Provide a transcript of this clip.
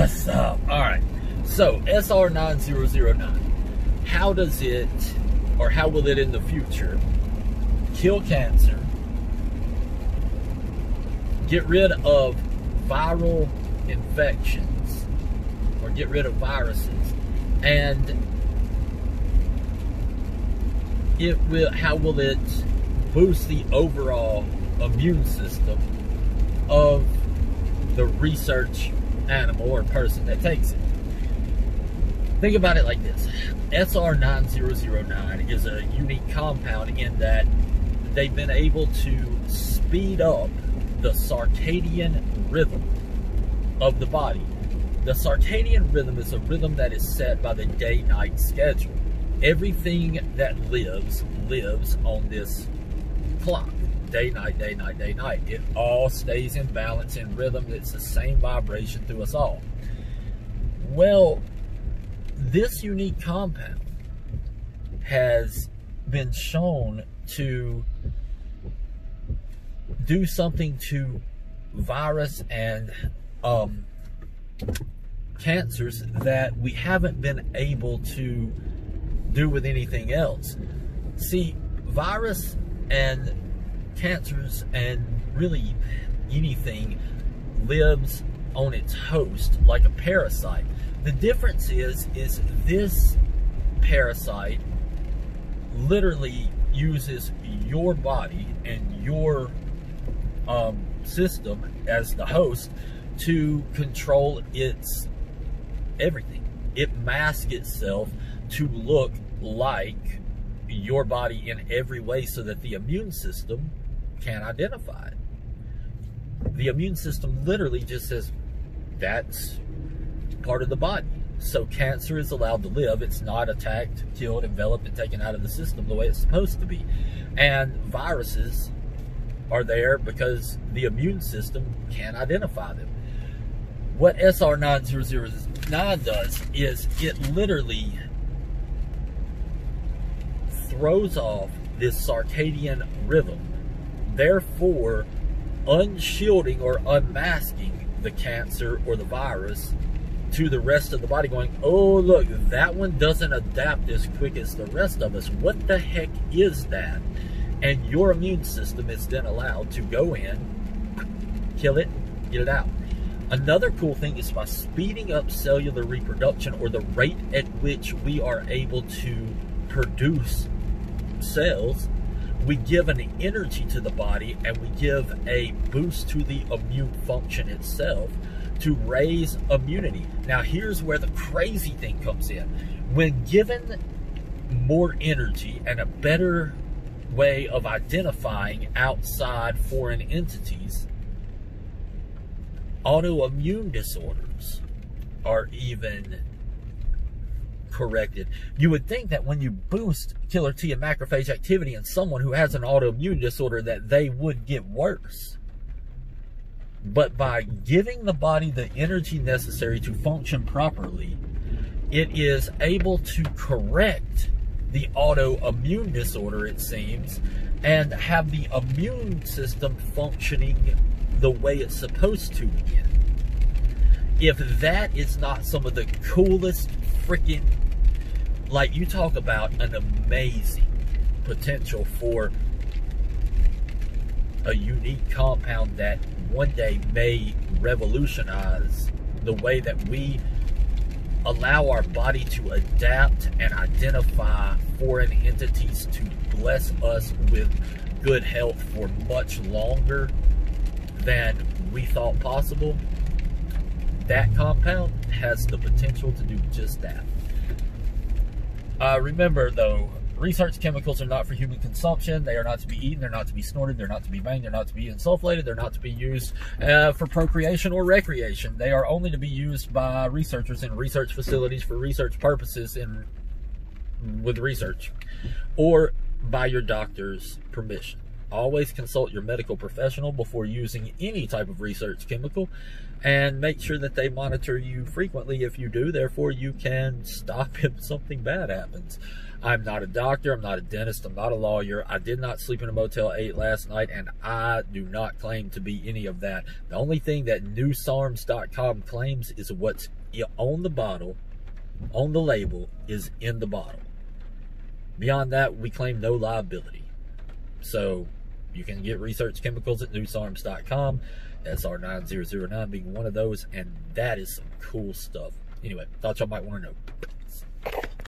What's up? All right. So SR9009, how does it, or how will it in the future, kill cancer, get rid of viral infections, or get rid of viruses, and it will. How will it boost the overall immune system of the research animal or person that takes it. Think about it like this SR9009 is a unique compound in that they've been able to speed up the circadian rhythm of the body. The circadian rhythm is a rhythm that is set by the day night schedule. Everything that lives, lives on this clock day, night, day, night, day, night. It all stays in balance in rhythm. It's the same vibration through us all. Well, this unique compound has been shown to do something to virus and um, cancers that we haven't been able to do with anything else. See, virus and cancers and really anything lives on its host like a parasite. The difference is, is this parasite literally uses your body and your um, system as the host to control its everything. It masks itself to look like your body in every way so that the immune system can't identify it. The immune system literally just says that's part of the body. So cancer is allowed to live. It's not attacked, killed, enveloped, and taken out of the system the way it's supposed to be. And viruses are there because the immune system can't identify them. What SR9009 does is it literally throws off this circadian rhythm therefore unshielding or unmasking the cancer or the virus to the rest of the body going, oh, look, that one doesn't adapt as quick as the rest of us. What the heck is that? And your immune system is then allowed to go in, kill it, get it out. Another cool thing is by speeding up cellular reproduction or the rate at which we are able to produce cells, we give an energy to the body and we give a boost to the immune function itself to raise immunity. Now, here's where the crazy thing comes in. When given more energy and a better way of identifying outside foreign entities, autoimmune disorders are even corrected. You would think that when you boost killer T and macrophage activity in someone who has an autoimmune disorder that they would get worse. But by giving the body the energy necessary to function properly, it is able to correct the autoimmune disorder, it seems, and have the immune system functioning the way it's supposed to again. If that is not some of the coolest freaking like you talk about an amazing potential for a unique compound that one day may revolutionize the way that we allow our body to adapt and identify foreign entities to bless us with good health for much longer than we thought possible. That compound has the potential to do just that. Uh, remember, though, research chemicals are not for human consumption. They are not to be eaten. They're not to be snorted. They're not to be banged. They're not to be insulflated. They're not to be used uh, for procreation or recreation. They are only to be used by researchers in research facilities for research purposes in with research, or by your doctor's permission. Always consult your medical professional before using any type of research chemical and make sure that they monitor you frequently if you do. Therefore, you can stop if something bad happens. I'm not a doctor. I'm not a dentist. I'm not a lawyer. I did not sleep in a Motel 8 last night, and I do not claim to be any of that. The only thing that newsarms.com claims is what's on the bottle, on the label, is in the bottle. Beyond that, we claim no liability. So you can get research chemicals at newsarms.com. SR9009 being one of those, and that is some cool stuff. Anyway, thought y'all might want to know.